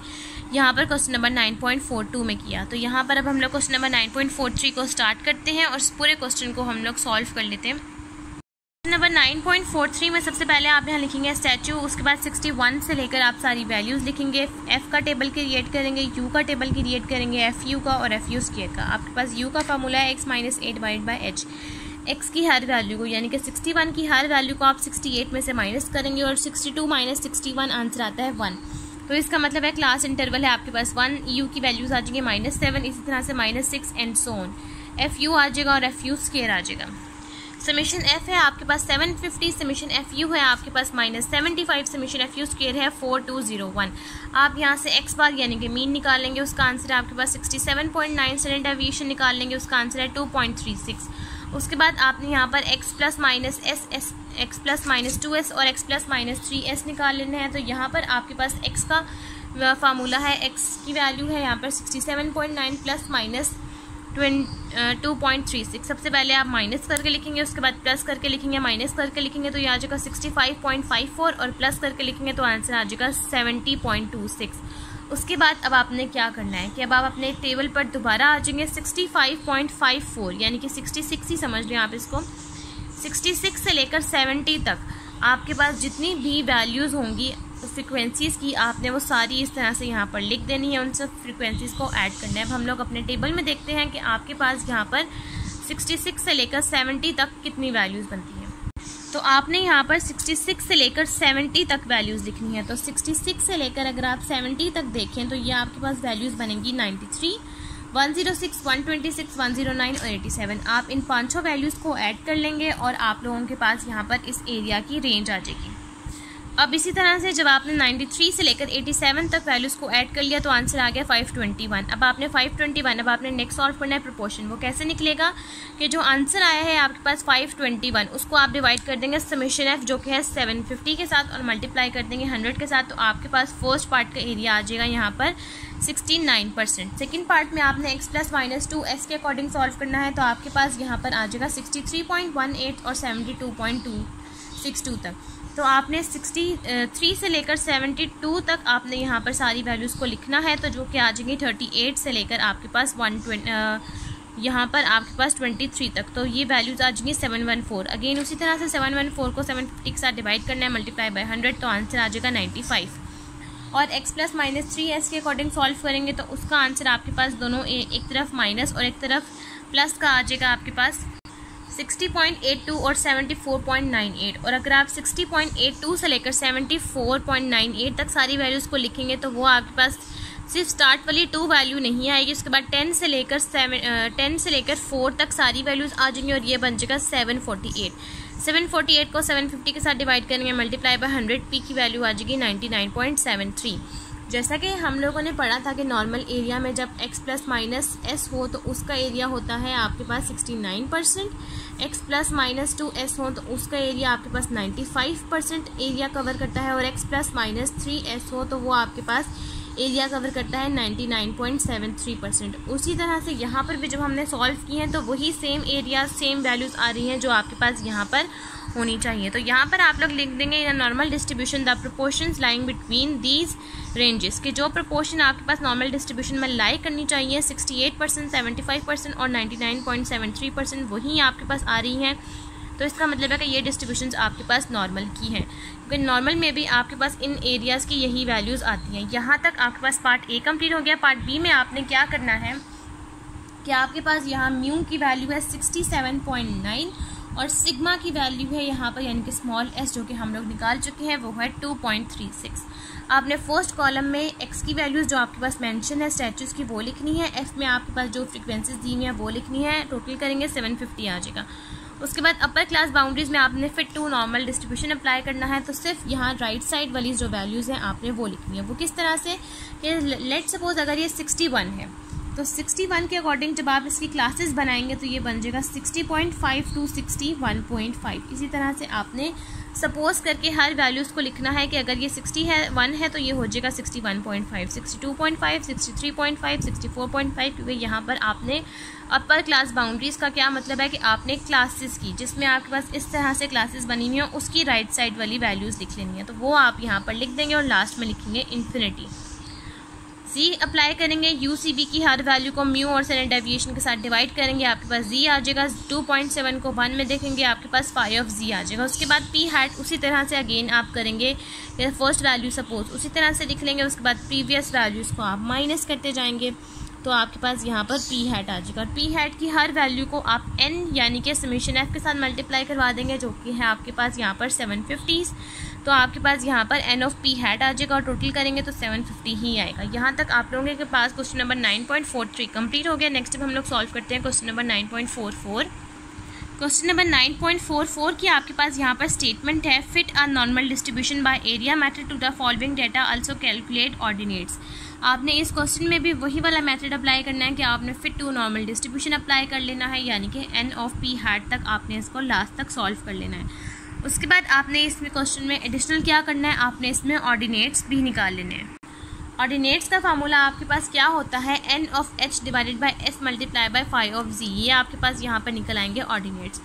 यहाँ पर question number nine point four two में किया। तो यहाँ पर अब हम लोग question number nine point four three को स्टार्ट करते हैं और पूरे क्वेश्चन को हम लोग सॉल्व कर लेते हैं। Number nine point four three में सबसे पहले आप यहाँ लिखेंगे स्टैचू, उसके बाद सिक्सटी वन से लेकर आप सारी वैल्यूज़ लिखेंगे। एफ़ का टेबल क्रिएट करेंगे यू का टेबल क्रिएट करेंगे एफ़ यू का और एफ़ यू स्केयर का। आपके पास यू का फार्मूला है x minus eight divide by h x की हर वैल्यू को, यानी कि सिक्सटी वन की हर वैल्यू को आप सिक्सटी एट में से माइनस करेंगे और sixty two minus sixty answer आता है वन तो इसका मतलब है क्लास इंटरवल है आपके पास वन यू की वैल्यूज़ आ जाएँगे माइनस सेवन इसी तरह से minus six and so on f u आ जाएगा और एफ़ यू स्केयर आ जाएगा। समीशन एफ़ है, आपके पास seven fifty summation f u है, आपके पास minus seventy five summation f u square है फोर टू ज़ीरो वन आप यहाँ से एक्स बार यानी कि मीन निकाल लेंगे उसका आंसर है आपके पास sixty seven point nine standard deviation निकाल लेंगे उसका आंसर है टू पॉइंट थ्री सिक्स उसके बाद आपने यहाँ पर x plus minus s s x plus minus two s और x plus minus three s निकाल लेना है तो यहाँ पर आपके पास एक्स का फार्मूला है एक्स की वैल्यू है यहाँ पर sixty seven point nine plus minus two point three six. सबसे पहले आप माइनस करके लिखेंगे, उसके बाद प्लस करके लिखेंगे, माइनस करके लिखेंगे तो ये आ जाएगा sixty five point five four और प्लस करके लिखेंगे तो आंसर आ जाएगा सेवेंटी पॉइंट टू सिक्स। उसके बाद अब आपने क्या करना है कि अब आप अपने टेबल पर दोबारा आ जाएँगे sixty five point five four, यानी कि सिक्सटी सिक्स ही समझ लें आप इसको। सिक्सटी सिक्स से लेकर सेवेंटी तक आपके पास जितनी भी वैल्यूज़ होंगी फ्रिक्वेंसीज़ की आपने वो सारी इस तरह से यहाँ पर लिख देनी है उन सब फ्रिक्वेंसीज़ को ऐड करना है। अब हम लोग अपने टेबल में देखते हैं कि आपके पास यहाँ पर 66 से लेकर 70 तक कितनी वैल्यूज़ बनती हैं। तो आपने यहाँ पर 66 से लेकर 70 तक वैल्यूज़ लिखनी है। तो 66 से लेकर अगर आप 70 तक देखें तो ये आपके पास वैल्यूज़ बनेंगी 93, 106, 126, 109 और 87 आप इन पाँचों वैल्यूज़ को ऐड कर लेंगे और आप लोगों के पास यहाँ पर इस एरिया की रेंज आ जाएगी। अब इसी तरह से जब आपने 93 से लेकर 87 तक वैल्यूज़ को ऐड कर लिया तो आंसर आ गया 521 अब आपने 521 अब आपने नेक्स्ट सॉल्व करना है प्रोपोर्शन वो कैसे निकलेगा कि जो आंसर आया है आपके पास 521 उसको आप डिवाइड कर देंगे समीशन एफ़ जो कि है 750 के साथ, और मल्टीप्लाई कर देंगे 100 के साथ तो आपके पास फ़र्स्ट पार्ट का एरिया आ जाएगा यहाँ पर सिक्सटी परसेंट सेकेंड पार्ट में आपने x plus minus two s के अकॉर्डिंग सॉल्व करना है तो आपके पास यहाँ पर आ जाएगा सिक्सटी और सेवेंटी सिक्स टू तक. तो आपने सिक्सटी थ्री से लेकर सेवेंटी टू तक आपने यहाँ पर सारी वैल्यूज़ को लिखना है तो जो कि आ जाएँगी थर्टी एट से लेकर आपके पास वन यहाँ पर आपके पास ट्वेंटी थ्री तक। तो ये वैल्यूज़ आ जाएँगी सेवन वन फोर अगेन उसी तरह से सेवन वन फोर को सेवन फिफ्टी के साथ डिवाइड करना है मल्टीप्लाई बाई हंड्रेड तो आंसर आ जाएगा नाइन्टी फाइव और x plus minus three s के अकॉर्डिंग सॉल्व करेंगे तो उसका आंसर आपके पास दोनों एक तरफ़ माइनस और एक तरफ़ प्लस का आ जाएगा आपके पास 60.82 और 74.98 और अगर आप 60.82 से लेकर 74.98 तक सारी वैल्यूज़ को लिखेंगे तो वो आपके पास सिर्फ़ स्टार्ट वाली टू वैल्यू नहीं आएगी। उसके बाद टेन से लेकर सेवन टेन से लेकर फोर तक सारी वैल्यूज़ आ जाएँगी और ये बन जाएगा seven forty eight. Seven forty eight को सेवन फिफ्टी के साथ डिवाइड करेंगे मल्टीप्लाई बाय हंड्रेड पी की वैल्यू आ जाएगी ninety nine point seven three जैसा कि हम लोगों ने पढ़ा था कि नॉर्मल एरिया में जब x प्लस माइनस एस हो तो उसका एरिया होता है आपके पास 69 percent x plus minus two s हो तो उसका एरिया आपके पास 95 परसेंट एरिया कवर करता है, और x plus minus three s हो तो वो आपके पास एरिया कवर करता है 99.73 परसेंट उसी तरह से यहाँ पर भी जब हमने सॉल्व किए हैं तो वही सेम एरिया सेम वैल्यूज़ आ रही हैं जो आपके पास यहाँ पर होनी चाहिए। तो यहाँ पर आप लोग लिख देंगे in normal distribution the proportion lying between these ranges कि जो प्रोपोर्शन आपके पास नॉर्मल डिस्ट्रीब्यूशन में लाई करनी चाहिए 68 परसेंट सेवेंटी परसेंट और 99.73 परसेंट वही आपके पास आ रही हैं। तो इसका मतलब है कि ये डिस्ट्रीब्यूशन आपके पास नॉर्मल की हैं। क्योंकि नॉर्मल में भी आपके पास इन एरियाज़ की यही वैल्यूज़ आती हैं। यहाँ तक आपके पास पार्ट ए कंप्लीट हो गया। पार्ट बी में आपने क्या करना है कि आपके पास यहाँ म्यू की वैल्यू है सिक्सटी सेवन पॉइंट नाइन और सिग्मा की वैल्यू है यहाँ पर, यानी कि स्मॉल एस जो कि हम लोग निकाल चुके हैं, वो है टू पॉइंट थ्री सिक्स आपने फ़र्स्ट कॉलम में एक्स की वैल्यूज़ जो आपके पास मेंशन है स्टैचूज़ की, वो लिखनी है। एफ़ में आपके पास जो फ्रिक्वेंसीज दी हुई है, वो लिखनी है। टोटल करेंगे सेवन फिफ्टी आ जाएगा। उसके बाद अपर क्लास बाउंड्रीज में आपने fit to normal distribution apply करना है तो सिर्फ़ यहाँ राइट साइड वाली जो वैल्यूज़ हैं आपने वो लिखनी है। वो किस तरह से? लेट सपोज़ अगर ये सिक्सटी वन है तो 61 के अकॉर्डिंग जब आप इसकी क्लासेस बनाएँगे तो ये बन जाएगा 60.5 टू 61.5 इसी तरह से आपने सपोज़ करके हर वैल्यूज़ को लिखना है कि अगर ये 60 है वन है तो ये हो जाएगा 61.5 62.5 63.5 64.5 क्योंकि यहाँ पर आपने अपर क्लास बाउंड्रीज़ का क्या मतलब है कि आपने क्लासेस की, जिसमें आपके पास इस तरह से क्लासेस बनी हुई हैं उसकी राइट साइड वाली वैल्यूज़ लिख लेनी है। तो वो आप यहाँ पर लिख देंगे और लास्ट में लिखेंगे इन्फिनिटी जी अप्लाई करेंगे यू सी बी की हर वैल्यू को म्यू और सेनेट डेविएशन के साथ डिवाइड करेंगे, आपके पास जी आ जाएगा टू पॉइंट सेवन को वन में देखेंगे, आपके पास फाइव ऑफ़ जी आ जाएगा। उसके बाद पी हैट उसी तरह से अगेन आप करेंगे फ़र्स्ट वैल्यू सपोज़ उसी तरह से लिख लेंगे, उसके बाद प्रीवियस वैल्यूज़ को आप माइनस करते जाएँगे तो आपके पास यहाँ पर पी हैट आ जाएगा। और पी हैट की हर वैल्यू को आप एन यानी कि समीशन एफ़ के साथ मल्टीप्लाई करवा देंगे, जो कि है आपके पास यहाँ पर सेवन फिफ्टीज़ तो आपके पास यहाँ पर एन ऑफ़ पी हैट आ जाएगा और टोटल करेंगे तो सेवन फिफ्टी ही आएगा। यहाँ तक आप लोगों के पास question number nine point four three complete हो गया। नेक्स्ट हम लोग सॉल्व करते हैं question number nine point four four question number nine point four four की आपके पास यहाँ पर स्टेटमेंट है fit a normal distribution by area method to the following data also calculate ordinates आपने इस क्वेश्चन में भी वही वाला मेथड अप्लाई करना है कि आपने fit to normal distribution apply कर लेना है, यानी कि एन ऑफ़ पी हैट तक आपने इसको लास्ट तक सॉल्व कर लेना है। उसके बाद आपने इसमें क्वेश्चन में एडिशनल क्या करना है? आपने इसमें ऑर्डिनेट्स भी निकाल लेने हैं। ऑर्डिनेट्स का फार्मूला आपके पास क्या होता है? N of h divided by s multiply by phi of z ये आपके पास यहाँ पर निकल आएँगे ऑर्डिनेट्स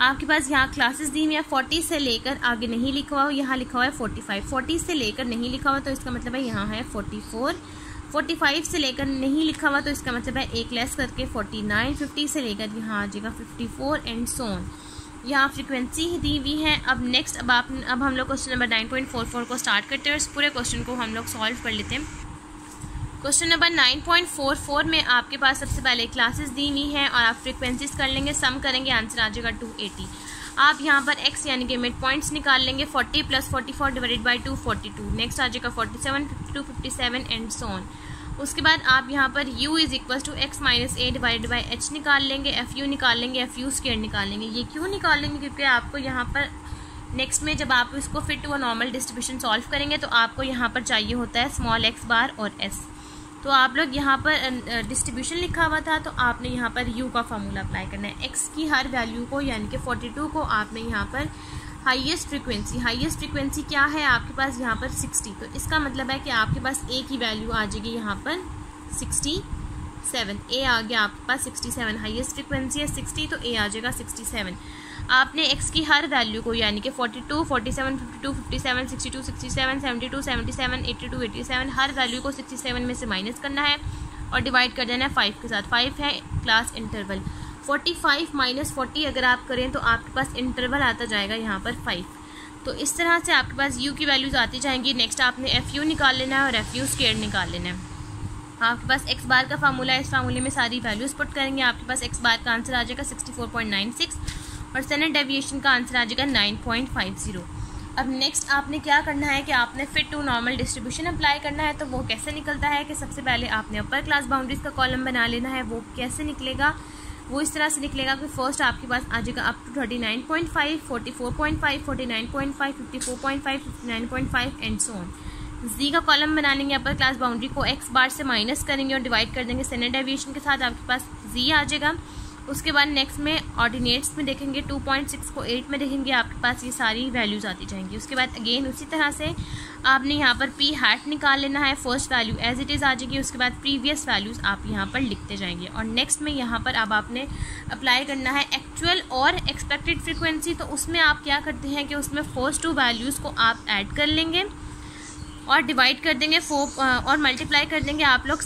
आपके पास यहाँ क्लासेस दी हुई है फोर्टी से लेकर आगे नहीं लिखा हुआ, यहाँ लिखा हुआ है फोर्टी फाइव फोर्टी से लेकर नहीं लिखा हुआ तो इसका मतलब है यहाँ है फोर्टी फोर फोर्टी फाइव से लेकर नहीं लिखा हुआ तो इसका मतलब है एक लेस करके फोर्टी नाइन फिफ्टी से लेकर यहाँ आ जाएगा फिफ्टी फोर एंड सोन यहाँ फ्रीक्वेंसी ही दी हुई है। अब नेक्स्ट अब आप, अब हम लोग question number nine point four four को स्टार्ट करते हैं इस पूरे क्वेश्चन को हम लोग सॉल्व कर लेते हैं। Question number nine point four four में आपके पास सबसे पहले क्लासेस दी हुई हैं और आप फ्रिक्वेंसीज कर लेंगे सम करेंगे आंसर आ जाएगा टू एटी आप यहाँ पर x यानी कि मिड पॉइंट्स निकाल लेंगे 40 plus 44 divided by two forty two next आ जाएगा 47 52 57 एंड सोन उसके बाद आप यहाँ पर u is equal to x minus a divide by h निकाल लेंगे एफ़ यू निकाल लेंगे एफ़ यू स्केयर निकाल लेंगे ये क्यों निकाल लेंगे क्योंकि आपको यहाँ पर नेक्स्ट में जब आप इसको फिट हुआ नॉर्मल डिस्ट्रीब्यूशन सॉल्व करेंगे तो आपको यहाँ पर चाहिए होता है स्मॉल एक्स बार और एस तो आप लोग यहाँ पर डिस्ट्रीब्यूशन लिखा हुआ था तो आपने यहाँ पर यू का फार्मूला अप्लाई करना है। एक्स की हर वैल्यू को, यानी कि फोर्टी टू को, आपने यहाँ पर हाईएस्ट फ्रीक्वेंसी हाईएस्ट फ्रीक्वेंसी क्या है? आपके पास यहाँ पर सिक्सटी तो इसका मतलब है कि आपके पास ए की वैल्यू आ जाएगी यहाँ पर सिक्सटी सेवन ए आ गया आपके पास सिक्सटी सेवन हाइएस्ट फ्रिक्वेंसी है सिक्सटी तो ए आ जाएगा सिक्सटी सेवन आपने एक्स की हर वैल्यू को, यानी कि forty two forty seven fifty two fifty seven sixty two sixty seven seventy two seventy seven eighty two eighty seven हर वैल्यू को सिक्सटी सेवन में से माइनस करना है और डिवाइड कर देना है फाइव के साथ. फाइव है class interval forty five minus forty अगर आप करें तो आपके पास इंटरवल आता जाएगा यहाँ पर फाइव तो इस तरह से आपके पास यू की वैल्यूज़ आती जाएँगी। नेक्स्ट आपने एफ़ यू निकाल लेना है और एफ़ यू स्केयर निकाल लेना है। आपके पास एक्स बार का फार्मूला है। इस फार्मूले में सारी वैल्यूज़ पुट करेंगे। आपके पास एक्स बार का आंसर आ जाएगा sixty four point nine six और स्टैंडर्ड डेविएशन का आंसर आ जाएगा नाइन पॉइंट फाइव ज़ीरो अब नेक्स्ट आपने क्या करना है कि आपने fit to normal distribution apply करना है। तो वो कैसे निकलता है कि सबसे पहले आपने अपर क्लास बाउंड्रीज का कॉलम बना लेना है। वो कैसे निकलेगा? वो इस तरह से निकलेगा कि फ़र्स्ट आपके पास आ जाएगा up to thirty nine point five forty four point five forty nine point five fifty four point five fifty nine point five and सोन जी का कॉलम बना लेंगे अपर क्लास बाउंड्री को एक्स बार से माइनस करेंगे और डिवाइड कर देंगे standard deviation के साथ आपके पास जी आ जाएगा। उसके बाद नेक्स्ट में ऑर्डिनेट्स में देखेंगे 2.6 को 8 में देखेंगे, आपके पास ये सारी वैल्यूज़ आती जाएँगी। उसके बाद अगेन उसी तरह से आपने यहाँ पर पी हैट निकाल लेना है first value as it is आ जाएगी, उसके बाद प्रीवियस वैल्यूज़ आप यहाँ पर लिखते जाएँगे। और नेक्स्ट में यहाँ पर अब आपने अप्लाई करना है एक्चुअल और एक्सपेक्टेड फ्रिक्वेंसी तो उसमें आप क्या करते हैं कि उसमें फ़र्स्ट टू वैल्यूज़ को आप ऐड कर लेंगे और डिवाइड कर देंगे फोर और मल्टीप्लाई कर देंगे आप लोग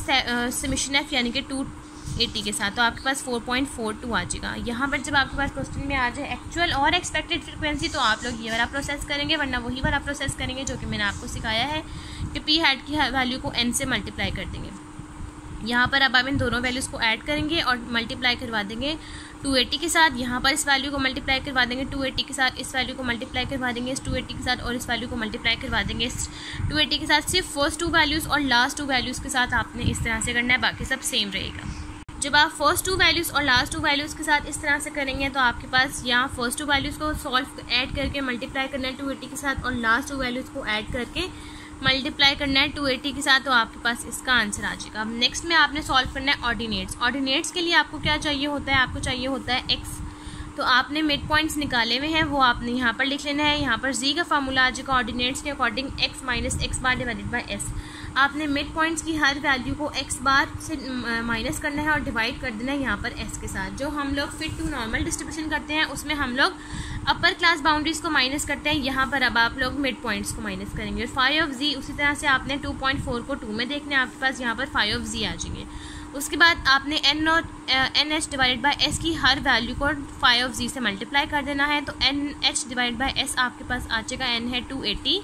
समिशन एफ़ यानी कि टू एटी के साथ तो आपके पास फोर पॉइंट फोर टू आ जाएगा। यहाँ पर जब आपके पास क्वेश्चन में आ जाए एक्चुअल और एक्सपेक्टेड फ्रिक्वेंसी तो आप लोग ये वाला प्रोसेस करेंगे, वरना वही वाला प्रोसेस करेंगे जो कि मैंने आपको सिखाया है कि पी हैड की वैल्यू को एन से मल्टीप्लाई कर देंगे। यहाँ पर अब आप इन दोनों वैल्यूज़ को ऐड करेंगे और मल्टीप्लाई करवा देंगे 280 के साथ। यहाँ पर इस वैल्यू को मल्टीप्लाई करवा देंगे 280 के साथ, इस वैल्यू को मल्टीप्लाई करवा देंगे इस 280 के साथ और इस वैल्यू को मल्टीप्लाई करवा देंगे इस 280 के साथ। सिर्फ़ फ़र्स्ट टू वैल्यूज़ और लास्ट टू वैल्यूज़ के साथ आपने इस तरह से करना है, बाकी सब सेम रहेगा। जब आप फ़र्स्ट टू वैल्यूज़ और लास्ट टू वैल्यूज़ के साथ इस तरह से करेंगे तो आपके पास यहाँ फ़र्स्ट टू वैल्यूज़ को सॉल्व ऐड करके मल्टीप्लाई करना है टू एटी के साथ और लास्ट टू वैल्यूज़ को ऐड करके मल्टीप्लाई करना है टू एटी के साथ तो आपके पास इसका आंसर आ जाएगा। अब नेक्स्ट में आपने सॉल्व करना है ऑर्डिनेट्स ऑर्डिनेट्स के लिए आपको क्या चाहिए होता है? आपको चाहिए होता है एक्स तो आपने मिड पॉइंट्स निकाले हुए हैं, वो आपने यहाँ पर लिख लेना है। यहाँ पर जी का फार्मूला आ जाएगा ऑर्डिनेट्स के according x minus x bar divided by s आपने मिड पॉइंट्स की हर वैल्यू को एक्स बार से माइनस करना है और डिवाइड कर देना है यहाँ पर एस के साथ। जो हम लोग फिट टू नॉर्मल डिस्ट्रीब्यूशन करते हैं, उसमें हम लोग अपर क्लास बाउंड्रीज को माइनस करते हैं। यहाँ पर अब आप लोग मिड पॉइंट्स को माइनस करेंगे। और फाइव ऑफ़ जी उसी तरह से आपने टू पॉइंट फोर को टू में देखने आपके पास। यहाँ पर फाइव ऑफ़ जी आ जाएँगे। उसके बाद आपने एन और n h divide by s की हर वैल्यू को फाइव ऑफ़ जी से मल्टीप्लाई कर देना है। तो n h divide by s आपके पास आ जाएगा। एन है टू एटी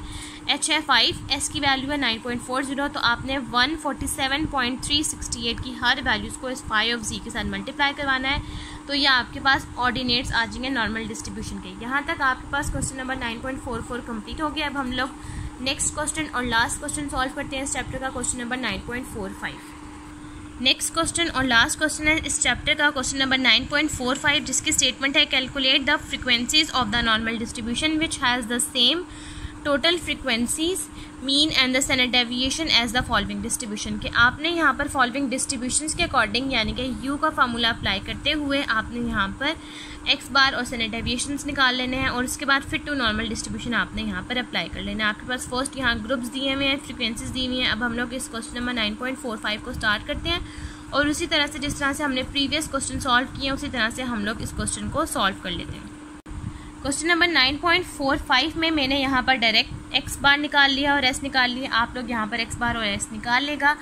एच है फाइव एस की वैल्यू है नाइन पॉइंट फोर ज़ीरो तो आपने one forty seven point three sixty eight की हर वैल्यूज़ को इस फाइव ऑफ़ जी के साथ मल्टीप्लाई करवाना है। तो ये आपके पास ऑर्डिनेट्स आ जाएँगे नॉर्मल डिस्ट्रीब्यूशन के। यहाँ तक आपके पास question number nine point four four complete हो गया। अब हम लोग नेक्स्ट क्वेश्चन और लास्ट क्वेश्चन सॉल्व करते हैं इस चैप्टर का question number nine point four five next question और लास्ट क्वेश्चन है इस चैप्टर का क्वेश्चन नंबर 9.45 जिसकी स्टेटमेंट है calculate the frequencies of the normal distribution which has the same total frequencies mean and the standard deviation as the following distribution के। आपने यहाँ पर फॉलोइंग डिस्ट्रीब्यूशन के अकॉर्डिंग यानी कि यू का फार्मूला अप्लाई करते हुए आपने यहाँ पर एक्स बार और स्टैंडर्ड डेविएशन निकाल लेने हैं और उसके बाद फिट टू नॉर्मल डिस्ट्रीब्यूशन आपने यहाँ पर अप्लाई कर लेना है। आपके पास फ़र्स्ट यहाँ ग्रुप्स दिए हुए हैं फ्रिक्वेंसीज दी हुई हैं। अब हम लोग इस question number nine point four five को स्टार्ट करते हैं और उसी तरह से जिस तरह से हमने प्रीवियस क्वेश्चन सॉल्व किए उसी तरह से हम लोग इस क्वेश्चन को सॉल्व कर लेते हैं। Question number nine point four five में मैंने यहाँ पर डायरेक्ट एक्स बार निकाल लिया और एस निकाल लिया। आप लोग यहाँ पर एक्स बार और एस निकाल लेगा।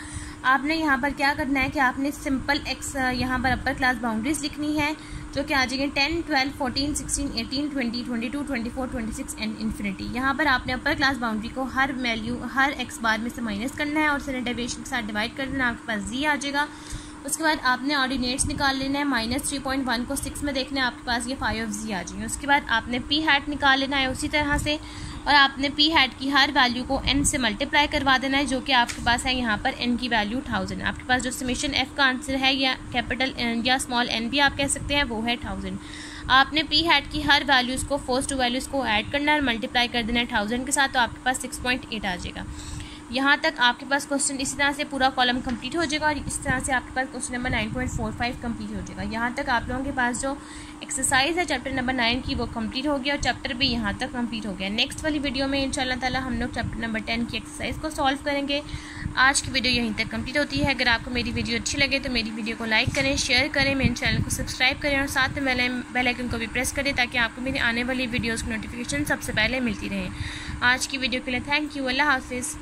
आपने यहाँ पर क्या करना है कि आपने सिंपल एक्स यहाँ पर अपर क्लास बाउंड्रीज लिखनी है, जो कि आ जाएँगे ten twelve fourteen sixteen eighteen twenty twenty two twenty four twenty six and infinity यहाँ पर आपने अपर क्लास बाउंड्री को हर वैल्यू हर एक्स बार में से माइनस करना है और सैनिटाइजेशन के साथ डिवाइड कर देना आपके पास जी आ जाएगा। उसके बाद आपने ऑर्डिनेट्स निकाल लेना है माइनस थ्री पॉइंट वन को सिक्स में देखना है, आपके पास ये फाइव ऑफ़ जी आ जाएँगे। उसके बाद आपने पी हैट निकाल लेना है उसी तरह से और आपने पी हैट की हर वैल्यू को एन से मल्टीप्लाई करवा देना है, जो कि आपके पास है, यहाँ पर एन की वैल्यू थाउज़ेंड आपके पास जो समीशन एफ़ का आंसर है या कैपिटल या स्मॉल एन भी आप कह सकते हैं, वो है थाउज़ेंड आपने पी हैट की हर वैल्यूज़ को फ़र्स्ट टू वैल्यूज़ को ऐड करना है और मल्टीप्लाई कर देना है थाउज़ेंड के साथ तो आपके पास सिक्स पॉइंट एट आ जाएगा। यहाँ तक आपके पास क्वेश्चन इसी तरह से पूरा कॉलम कंप्लीट हो जाएगा और इस तरह से आपके पास question number nine point four five complete हो जाएगा। यहाँ तक आप लोगों के पास जो एक्सरसाइज है चैप्टर नंबर नाइन की, वो कंप्लीट हो गया और चैप्टर भी यहाँ तक कंप्लीट हो गया। नेक्स्ट वाली वीडियो में इंशाल्लाह ताला हम लोग चैप्टर नंबर टेन की एक्सरसाइज को सॉल्व करेंगे। आज की वीडियो यहीं तक कंप्लीट होती है। अगर आपको मेरी वीडियो अच्छी लगे तो मेरी वीडियो को लाइक करें शेयर करें, मेरे चैनल को सब्सक्राइब करें और साथ में बेल आइकन को भी प्रेस करें ताकि आपको मेरी आने वाली वीडियोज़ की नोटिफिकेशन सबसे पहले मिलती रहे। आज की वीडियो के लिए थैंक यू अल्लाह हाफिज़।